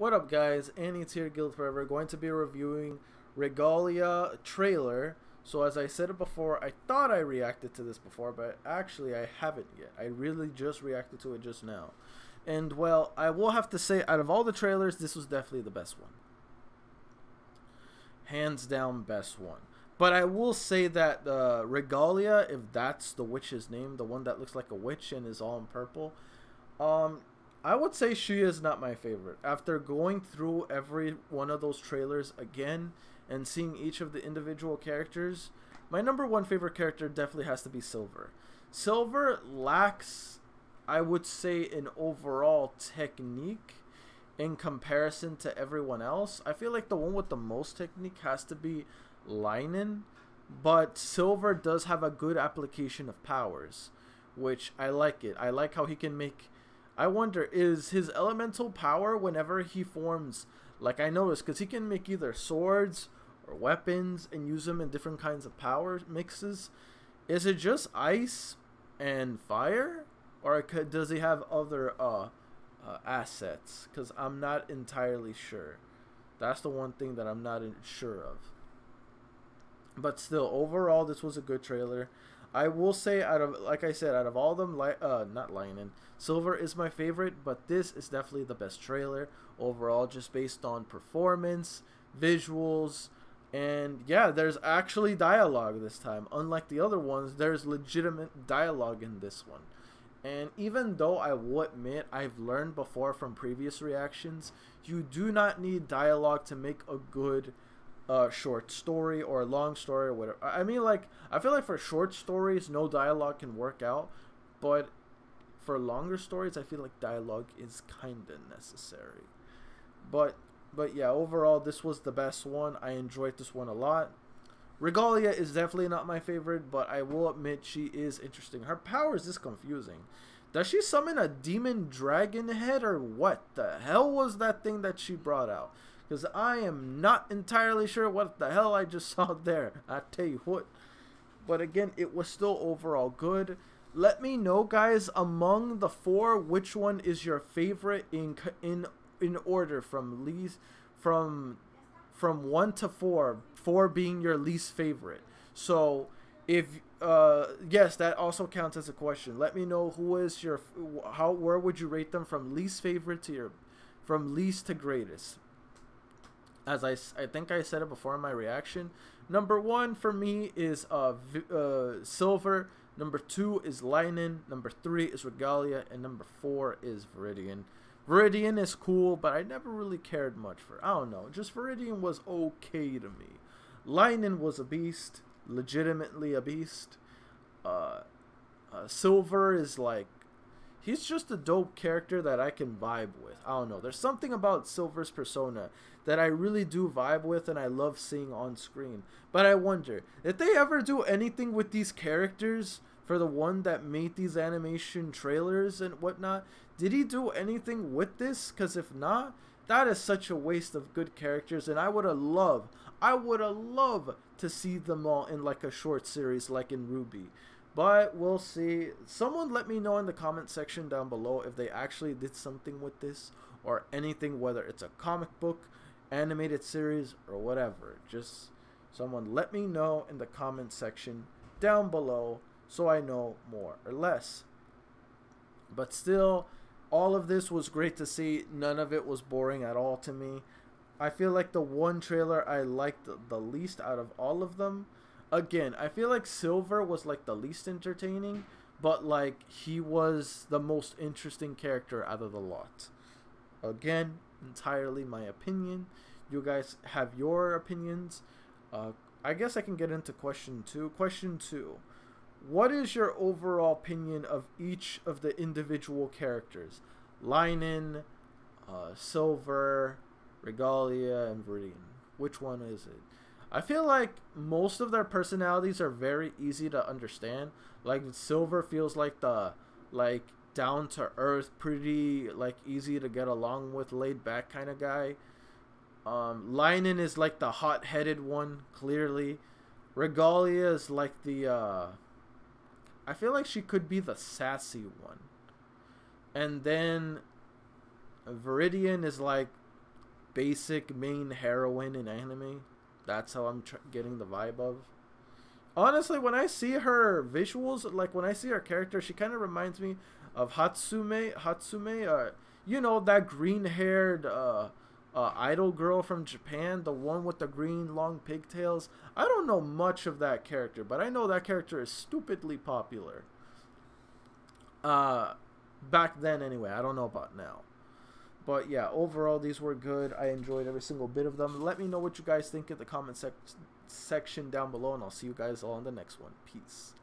What up guys, Ani's here, Guild Forever, going to be reviewing Regalia trailer. So as I said it before, I thought I reacted to this before, but actually I haven't yet. I really just reacted to it just now. And well, I will have to say, out of all the trailers, this was definitely the best one. Hands down best one. But I will say that uh, Regalia, if that's the witch's name, the one that looks like a witch and is all in purple, um, I would say she is not my favorite. After going through every one of those trailers again and seeing each of the individual characters, my number one favorite character definitely has to be Silver. Silver lacks, I would say, an overall technique in comparison to everyone else. I feel like the one with the most technique has to be Linen, but Silver does have a good application of powers, which I like it. I like how he can make I wonder, is his elemental power whenever he forms, like I noticed, because he can make either swords or weapons and use them in different kinds of power mixes. Is it just ice and fire? Or could, does he have other uh, uh, assets? Because I'm not entirely sure. That's the one thing that I'm not sure of. But still, overall, this was a good trailer. I will say out of like I said, out of all them, li- uh, not Linen, Silver is my favorite, but this is definitely the best trailer overall, just based on performance, visuals, and yeah, there's actually dialogue this time. Unlike the other ones, there's legitimate dialogue in this one. And even though I will admit I've learned before from previous reactions, you do not need dialogue to make a good uh, short story or a long story or whatever. I mean, like, I feel like for short stories, no dialogue can work out, but for longer stories, I feel like dialogue is kind of necessary. But, but yeah, overall, this was the best one. I enjoyed this one a lot. Regalia is definitely not my favorite, but I will admit she is interesting. Her power is confusing. Does she summon a demon dragon head or what the hell was that thing that she brought out? Because I am not entirely sure what the hell I just saw there. I tell you what. But again, it was still overall good. Let me know, guys, among the four, which one is your favorite in in in order from least from from one to four. Four being your least favorite. So if uh yes that also counts as a question let me know who is your how where would you rate them from least favorite to your from least to greatest as I, I think I said it before in my reaction. Number one for me is uh, uh, Silver. Number two is Lightning, Number three is Regalia. And number four is Viridian. Viridian is cool, but I never really cared much for I don't know. Just Viridian was okay to me. Lightning was a beast. Legitimately a beast. Uh, uh, Silver is like he's just a dope character that I can vibe with. I don't know. There's something about Silver's persona that I really do vibe with and I love seeing on screen. But I wonder, if they ever do anything with these characters for the one that made these animation trailers and whatnot, did he do anything with this? Because if not, that is such a waste of good characters and I would have loved, I would have loved to see them all in like a short series like in RWBY. But we'll see. Someone let me know in the comment section down below if they actually did something with this or anything, whether it's a comic book, animated series, or whatever. Just someone let me know in the comment section down below so I know more or less. But still, all of this was great to see. None of it was boring at all to me. I feel like the one trailer I liked the least out of all of them again, I feel like Silver was like the least entertaining, but like he was the most interesting character out of the lot. Again, entirely my opinion. You guys have your opinions. Uh, I guess I can get into question two. Question two. What is your overall opinion of each of the individual characters? Linen, uh, Silver, Regalia, and Viridian. Which one is it? I feel like most of their personalities are very easy to understand. Like Silver feels like the like down to earth, pretty like easy to get along with, laid back kind of guy. Um, Linen is like the hot headed one, clearly. Regalia is like the uh I feel like she could be the sassy one. And then Viridian is like basic main heroine in anime. That's how I'm getting the vibe of. Honestly, when I see her visuals, like when I see her character, she kind of reminds me of Hatsume. Hatsume, uh, you know that green-haired uh, uh, idol girl from Japan, the one with the green long pigtails. I don't know much of that character, but I know that character is stupidly popular. Uh, back then anyway. I don't know about now. But yeah, overall these were good. I enjoyed every single bit of them. Let me know what you guys think in the comment sec- section down below, and I'll see you guys all in the next one. Peace.